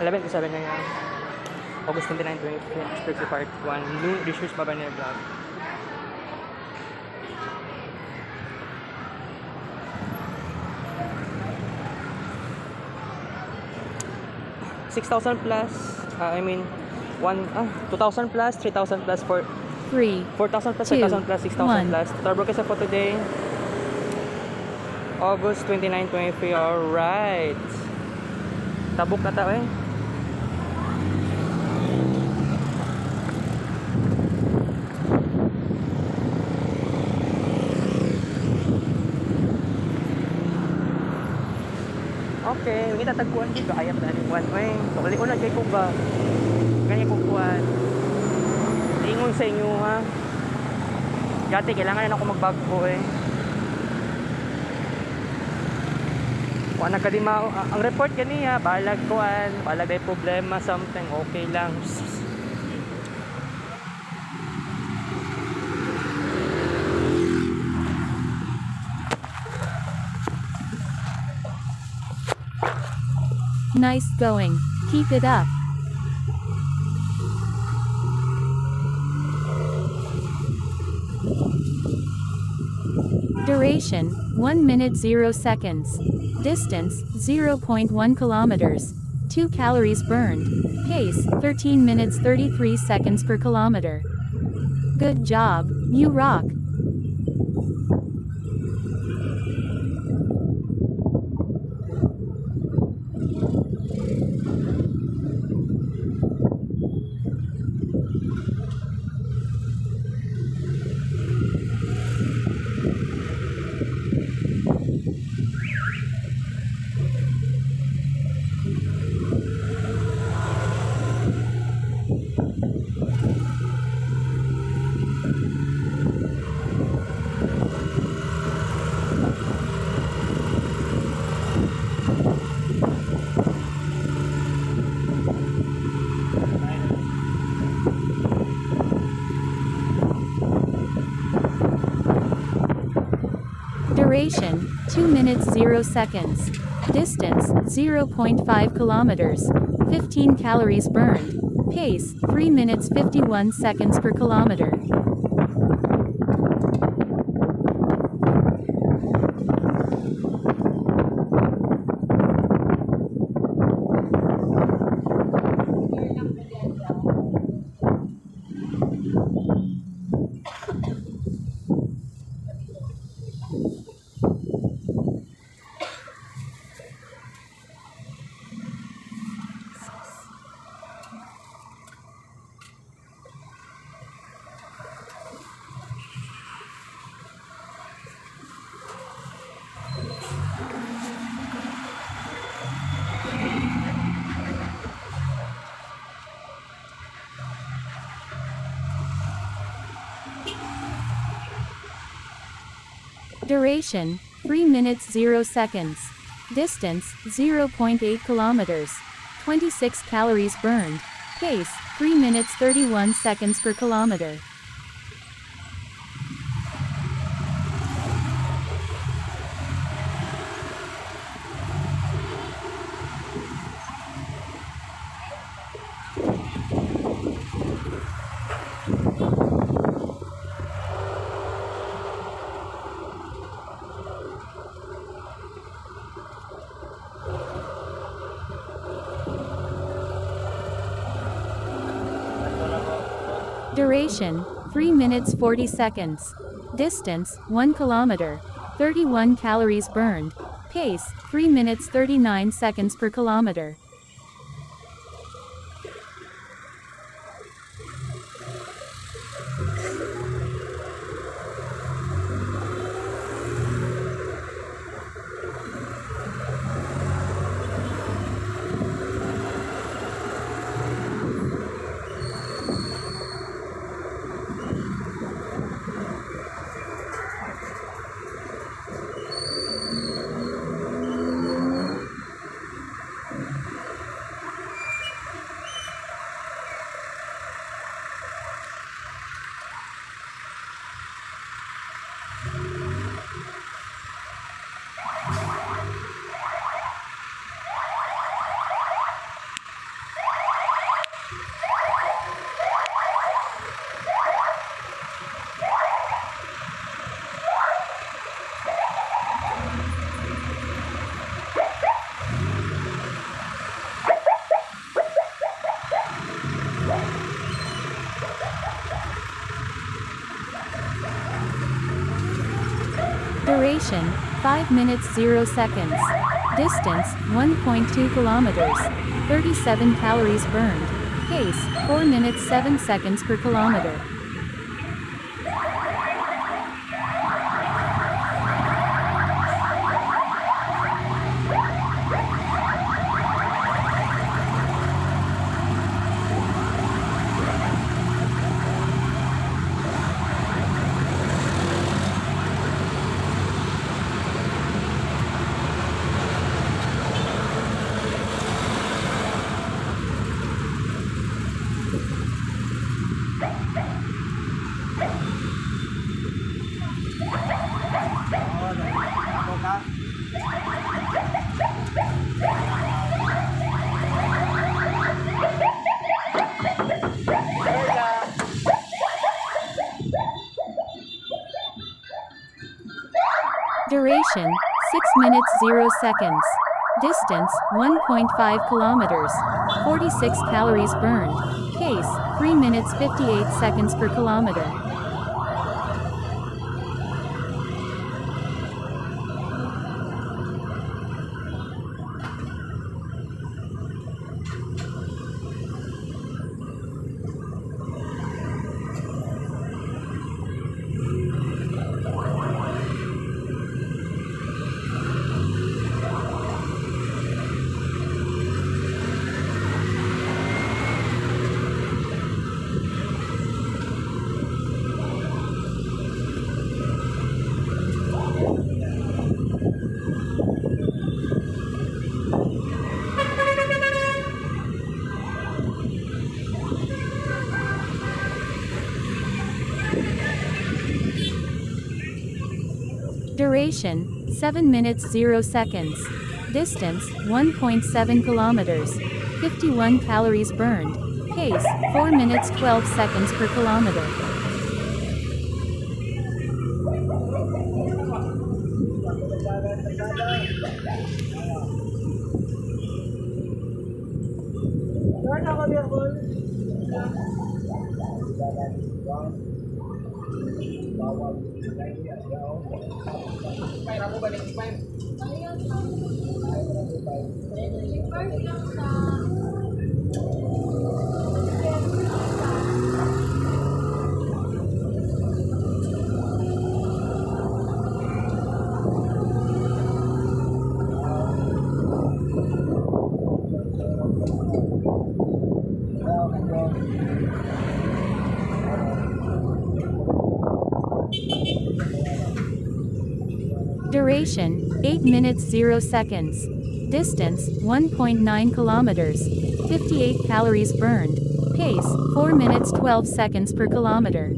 11 to 7 na yan. August 29, 2020, part 1. New issues pa ba niya vlog? Six thousand plus, uh, I mean, one, ah, 2,000 plus, 3,000 plus, for three, 4,000 plus, Two, 5,000 plus, 6,000 one. plus. Turbo kasi for today. August 29, 23. Alright. Tabuk na tao eh. Okay, kita tagpuan dito. Ayap na ni Juan. Ay, tukali ko na kay kong ba. Ganyan kong kuwan. Ingon sa inyo ha. Dati kailangan na ako magbago eh. Kuha na kadima ang report kaniya, balag kuan, balag ay problema something, okay lang. Nice going. Keep it up. Duration 1 minute 0 seconds. Distance 0.1 kilometers. 2 calories burned. Pace 13 minutes 33 seconds per kilometer. Good job, you rock. Duration 2 minutes 0 seconds. Distance 0.5 kilometers. 15 calories burned. Pace 3 minutes 51 seconds per kilometer. Duration 3 minutes 0 seconds. Distance 0.8 kilometers. 26 calories burned. Pace 3 minutes 31 seconds per kilometer. Duration 3 minutes 40 seconds. Distance 1 kilometer. 31 calories burned. Pace 3 minutes 39 seconds per kilometer. 5 minutes 0 seconds. Distance 1.2 kilometers. 37 calories burned. Pace 4 minutes 7 seconds per kilometer. Duration 6 minutes 0 seconds. Distance 1.5 kilometers. 46 calories burned. Pace 3 minutes 58 seconds per kilometer. Duration 7 minutes 0 seconds. Distance 1.7 kilometers. 51 calories burned. Pace 4 minutes 12 seconds per kilometer. Fire, ako ba 95? Fire, ako ba 95? Duration 8 minutes 0 seconds. Distance 1.9 kilometers. 58 calories burned. Pace 4 minutes 12 seconds per kilometer.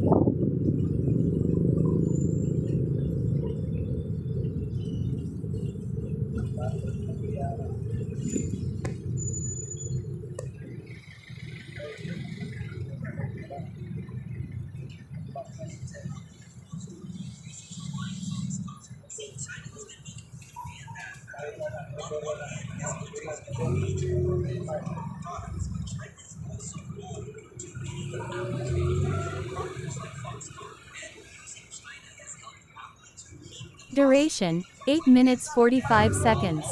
Duration 8 minutes 45 seconds.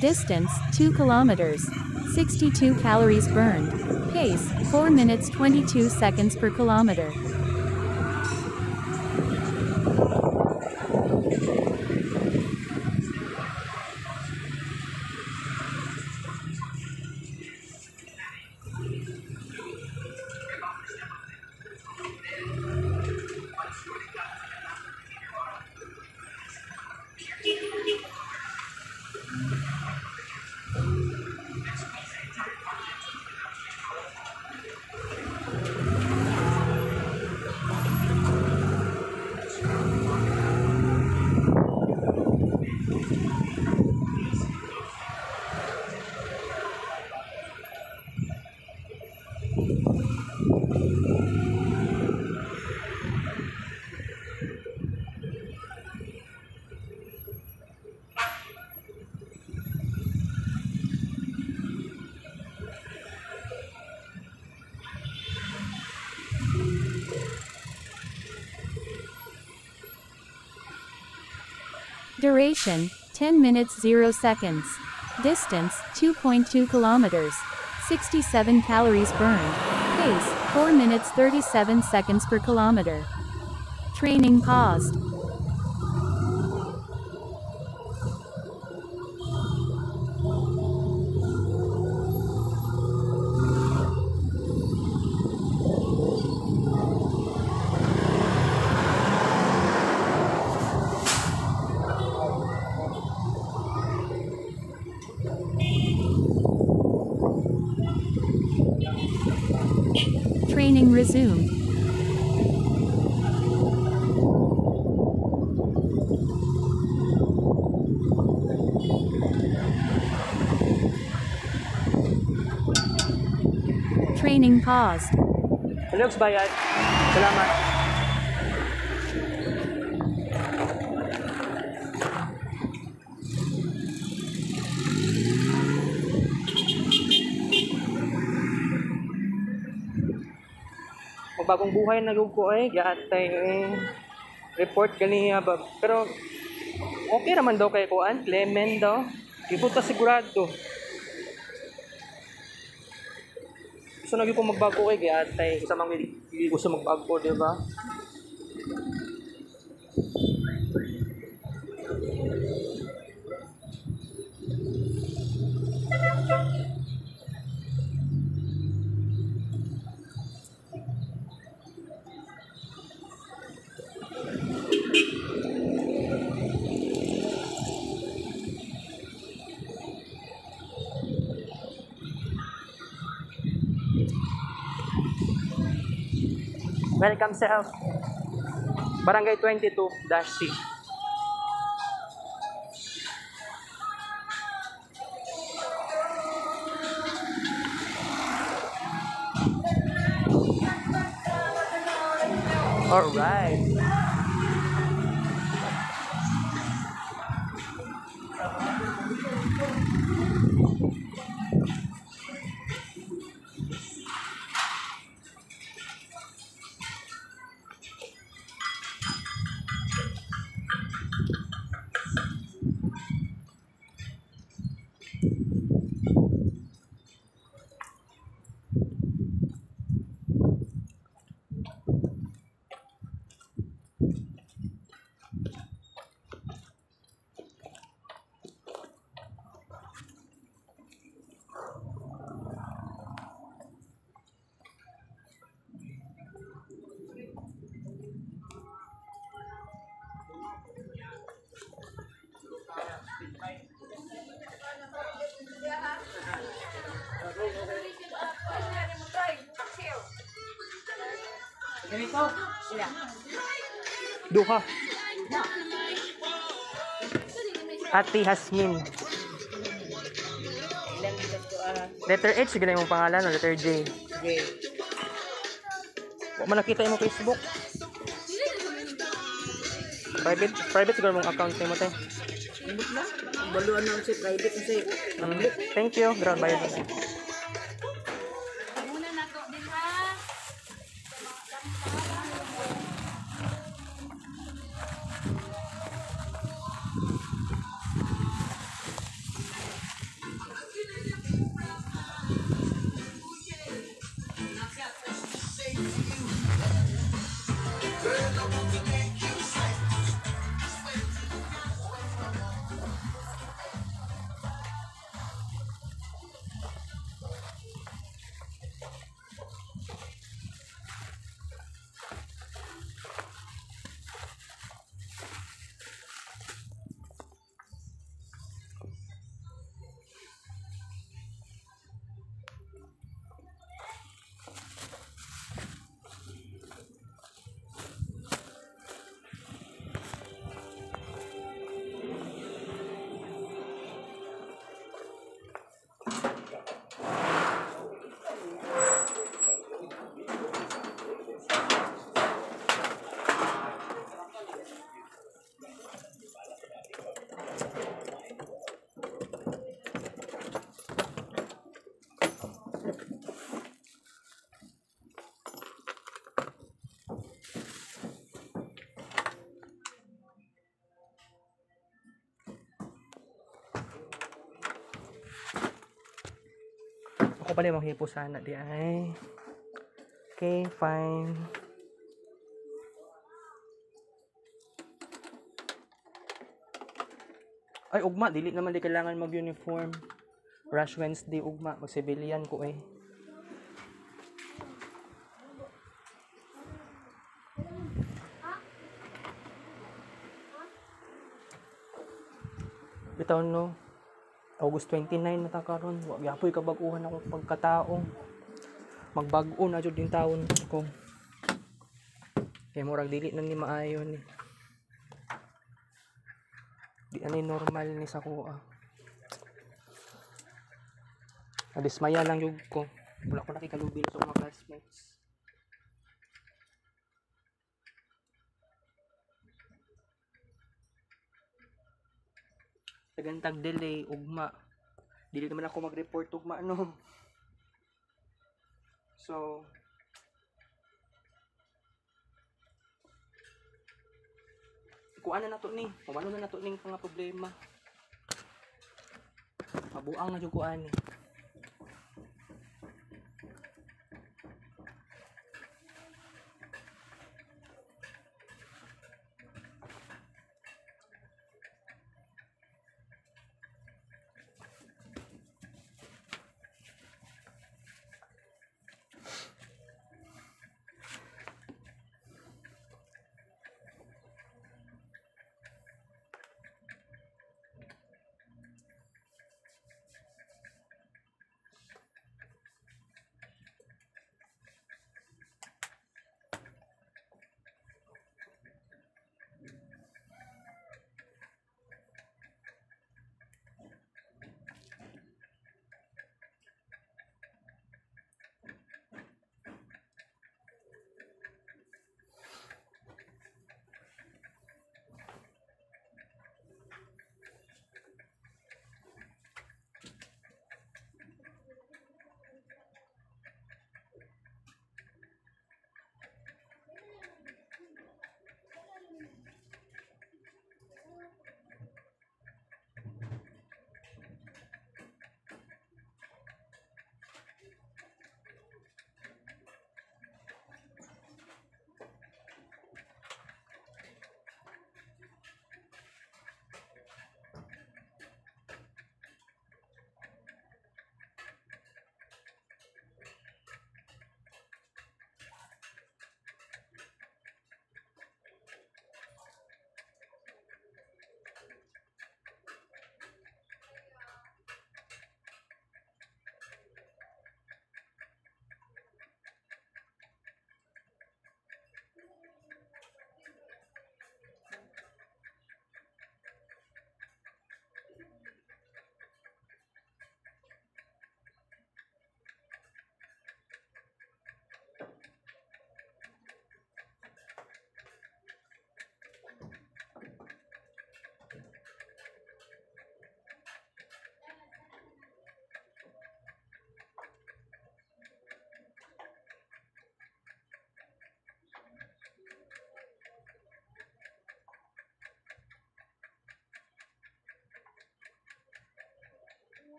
Distance 2 kilometers. 62 calories burned. Pace 4 minutes 22 seconds per kilometer. Duration 10 minutes 0 seconds. Distance 2.2 kilometers. 67 calories burned. Pace 4 minutes 37 seconds per kilometer. Training paused. Paused. Hello, bayad. Salamat. Magbagong buhay na ko eh. Gatay eh. Report ganiya ba. Pero okay naman daw kay Kuan. Clement daw. Ibuta sigurado. Gusto na ko magbago kay Gatay. Isa mang gusto magbago, di ba? Welcome sa Barangay 22-C. Alright. Duha. Ate Hasmin. Letter H, na yung pangalan, o letter J. J. Huwag mo nakita yung Facebook. Private, private siguro mong account mo te. Imot na. Baluan na si private kasi. Mm, thank you. Ground bayad pala manghipo sana di ay. Okay, fine. Ay, ugma. Dili naman di kailangan mag-uniform. Rush Wednesday, ugma. Mag-civilian ko eh. Bitaw no. August 29 na ta karon. Wa gyapoy kabaguhan ako pagkatao. Magbag-o na jud din taon ko. Kaya murag dili na ni maayo ni. Di anay normal ni sa kuha. Nadismaya lang yung ko. Wala ko nakikalubil sa mga classmates. Tagantag delay, ugma. Dili naman ako mag-report ugma no. So, kuan na nato ni, kumano na nato ning mga problema. Mabuang na jud kuan ni.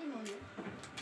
terminou, né?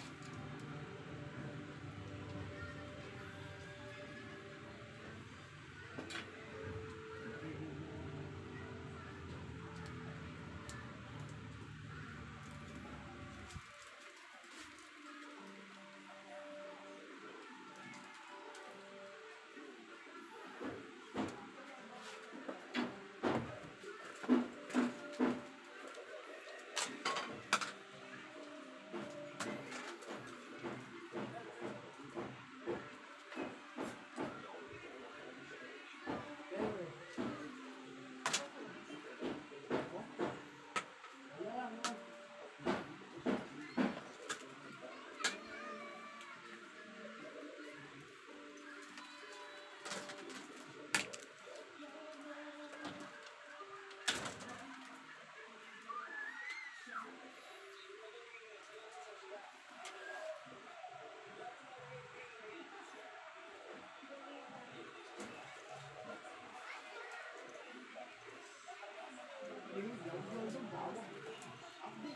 Hindi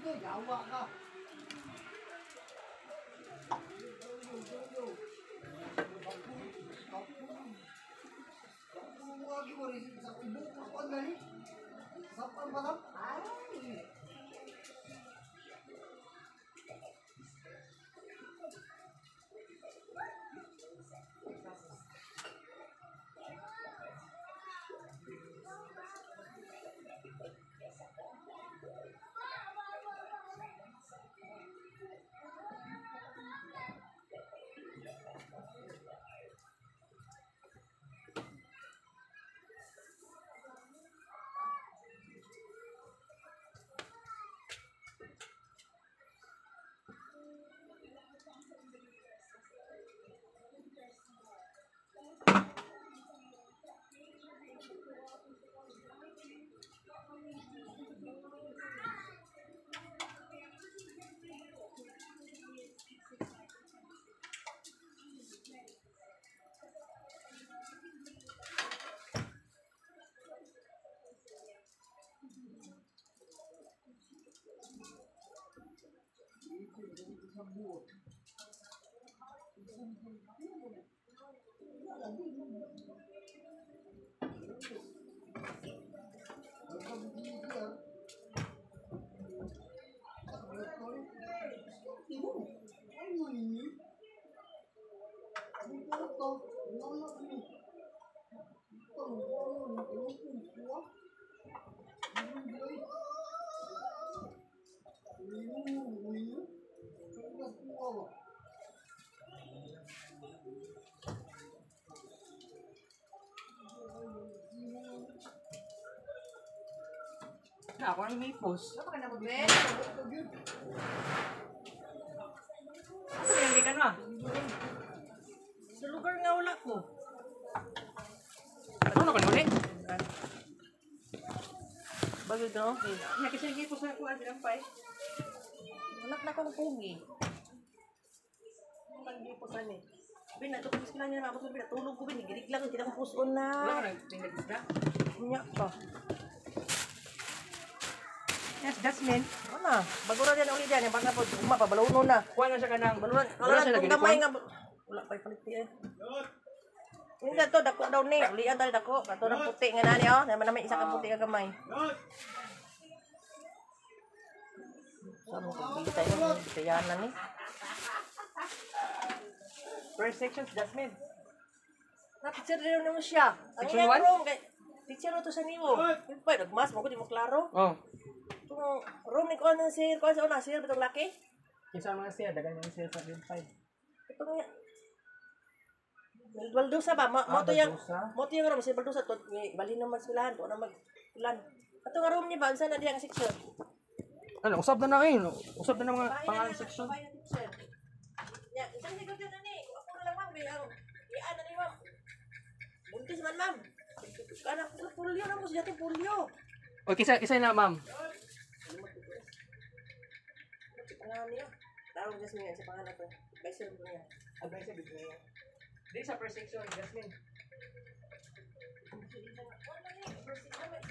ka, gawa ka. Sa pambalap, do outro. Na, ako ang may post. Ano ka na mag-bet? Ano yung gikan mo? Sa lugar nga wala ko. Ano na ka ulit? Bagay daw. Kaya kasi yung post na kuha silang pay. Wala na akong pugi. Ang pag po sa ni. Bin, nato ko sila niya mabot bin, tulog ko bin, gidig lang, kita ko puson Wala ka na. nagtindag isda? Nya pa. Yes, Jasmine. Ano? Bago na din ulit yan, yung baka po, uma pa, balawno na. Kuha na siya ka ng... Balunan, Wala wala siya na, lagi kung gamay kuha? nga. Wala pa ipalit eh. Hindi to, dako daw ni. Ulian tayo dako. Kato ng puti nga nani, oh. Naman naman isa ka puti ka gamay. Sa mo kong bigay tayo, bitayanan ni. First section, Jasmine. Na-teacher rin naman siya. Ang Section iyang one? room, kay teacher to sa nimo. Yung pa, nagmas mo ko, di mo klaro. Oh. Itong room ni ko ano sir, ko sa una sir, bitong laki. Kinsa ang mga siya, dagan yung siya sa grade 5. Itong nga. Baldusa ba? Ma, Ah, mo to yung, mo to yung room, si Baldusa, to, ni, bali naman silahan, to na mag, ulan. Ito nga room ni ba, saan na diyang section? Ano, usap na na kayo. Usap na na mga pangalan section. bahay na teacher. Ya, isang sigaw dyan na ni. Ako na lang ma'am, may ang, iyan na ni ma'am. Buntis man ma'am. Ko, pulyo na mo, siya natin pulyo. O, kisa, kisa na, ma'am. Pangalan niya. Tawag sa mga sa pangalan ko. Advisor ko niya. Advice sa bigla. Di sa first section, Jasmine. Ni, first section, may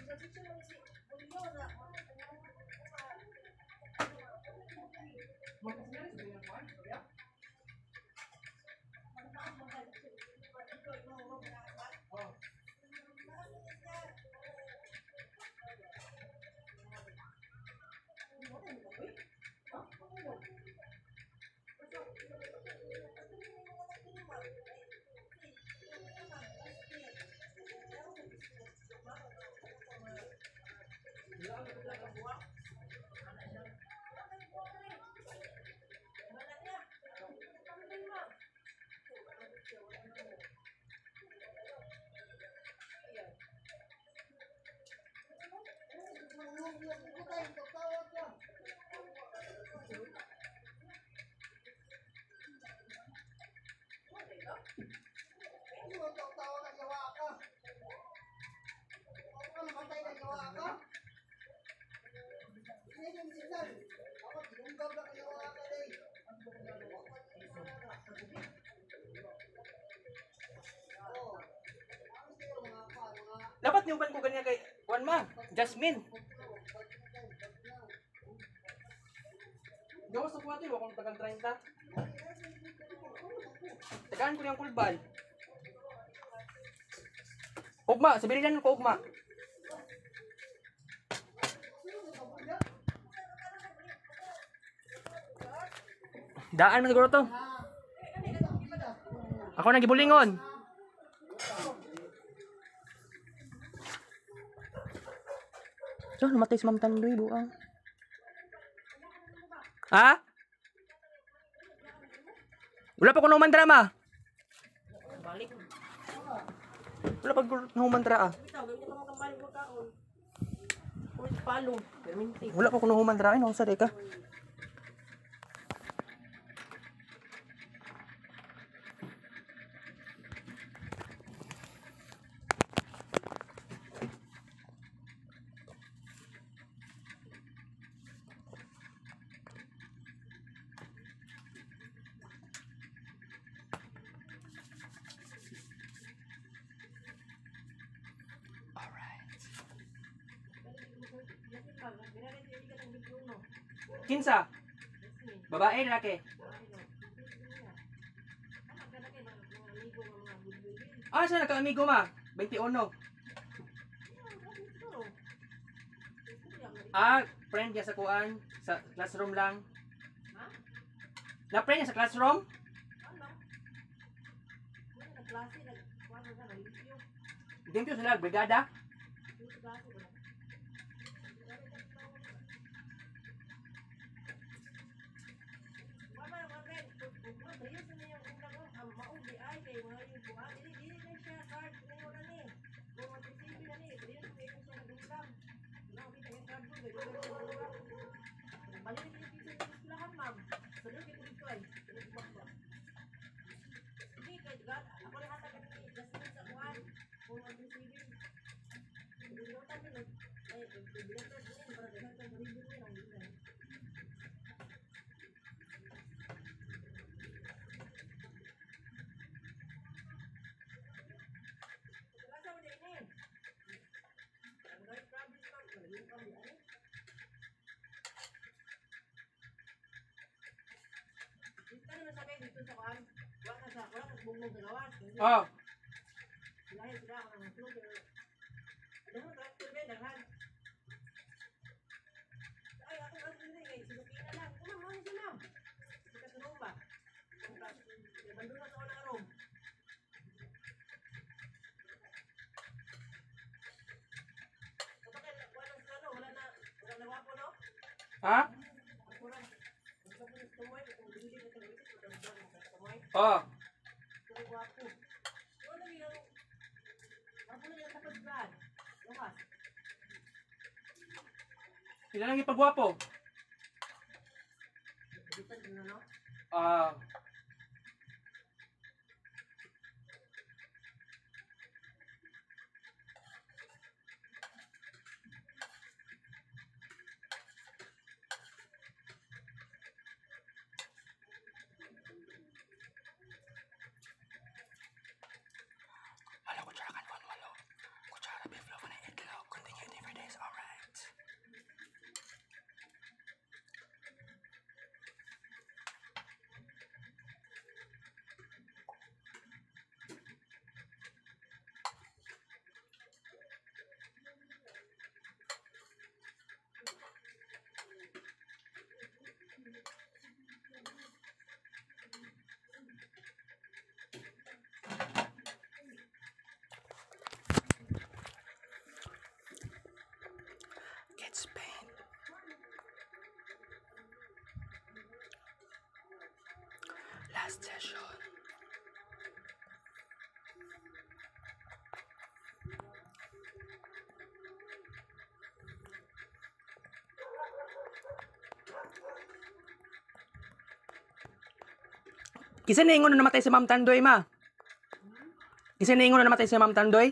Dapat nyuban ko ganyan kay Juan ma, Jasmine. Gawas sa kuwate, wakong tagang 30. Tagaan ko yung kulbal. Ugma, sabilihan ko ugma. Daan man siguro to. Ako nagibulingon. So, namatay si Ma'am Tandoy, buang. Ha? Wala pa ko naman drama. Balik. Wala pa ko naman drama. Perminti. Wala pa ko naman drama. Ano sa deka? Kinsa? Babae, lalaki. Ah, siya nagka-amigo ma. 21. Ah, friend niya sa kuan sa classroom lang. Na friend niya sa classroom? Klase, nagkuhan ka, nalimpyo. Dimpyo sila, brigada. Mama, mama, ugma, priyos na yung ulang ko. Ang maudi ay kay mga yung buwan. Dili, dili na siya card. Ngayon na ni. Kung mag-isipin na ni, priyos na yung siya nagulang. Wala, kita yung card mo. Gaya ka siya nagulang. Balik yung pizza sa eskwelahan, ma'am. Sunod kita dito ay. Sunod ba ba? Hindi, kay God. Ako rin hatag ni Jasmine sa buwan. Kung mag-isipin. Hindi ko tayo nag... Ay, bibilang ka din. Para dahan ka maribin niya. Ang bilang. Rasa mo din eh. Ang right province ma'am, malayo pa di ani. Dito ka naman sakay dito sa kuan. Wala ka sa wala ka sa bugmong sa gawas. Oh, Lahi sila ang mga tulog. Ano mo tractor ba daghan? Ay, ako ang hindi kay sinukina lang. Kuma mo si ma'am. Kita sa room ba? Ang plastic, bandula sa unang room. Kapag walang ano, wala na, wala na wapo, no? ha? Kurang. Basta po yung tumoy, kung hindi na sa wisis, magandang sa tumoy. Oh, Kurang wapo. Ano na yung, wapo na yung tapos brad. Lumas. sila lang na, no? Ah, Malo, Last session. Kisa na na namatay si Ma'am Tandoy, ma? Kisa na na namatay si Ma'am Tandoy?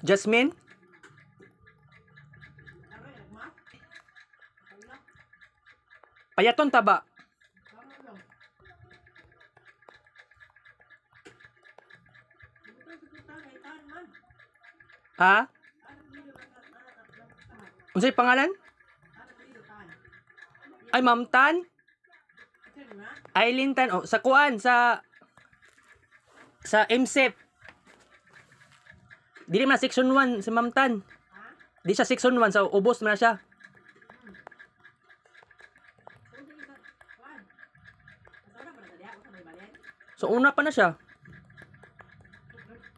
Jasmine? Payaton taba. Ha? Unsay pangalan? Ano tahan? Ay, Ma'am Tan? Aileen Tan. Oh, sa kuan, sa... Sa MSEP. Dili man section 1 si Ma'am Tan. Di siya section 1, so ubos man siya. So una pa na siya.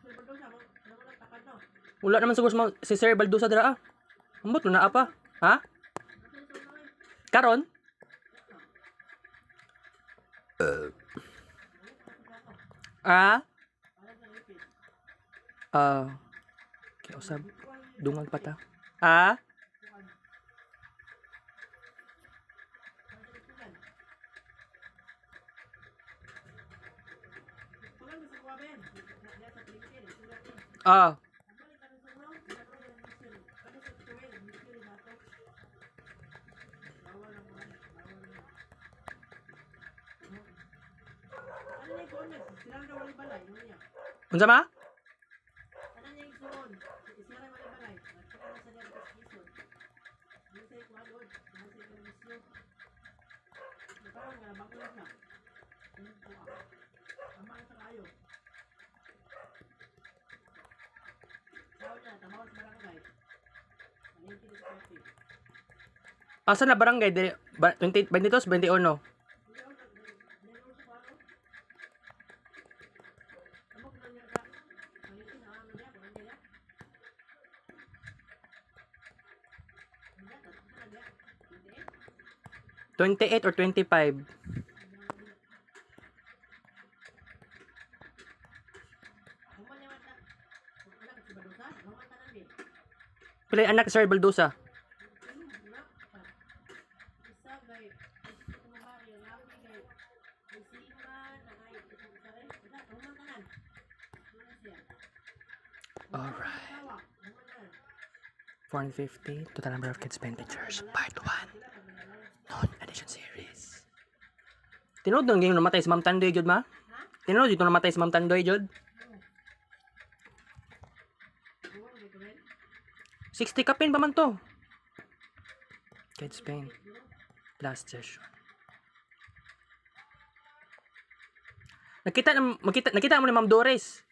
Silver daw siya mo. Ano mo takad no? Wala naman siguro si Sir Baldusa dira ah. Ambot na apa? Ha? Karon? Ah? Ah. Kaya usab. Dungag pa ta. Ah? Tulan sa kote. Asa na barangay? Dili, ba, 20, 22, 21. Twenty-eight or 25. Pila yung anak Sir Baldusa? Alright. 450, total number of kids spent pictures, part 1. Non edition series. Tinood nang yung namatay si Ma'am Tandoy, Jod, ma? Tinood yung namatay si Ma'am Tandoy, Jod? 60 kapin pa man to. Kids Spain. Last session. Nakita na, makita, nakita mo ni Ma'am Doris.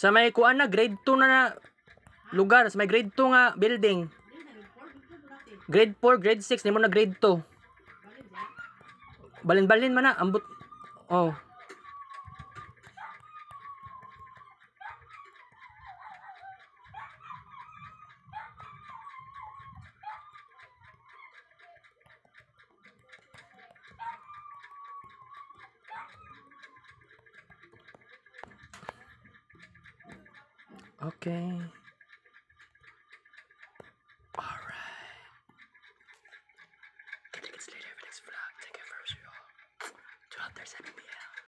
Sa may kuan na, grade 2 na na lugar. Sa may grade 2 nga building. Grade 4, grade 6, di mo na grade 2. Balin-balin man na, ambot. Oh.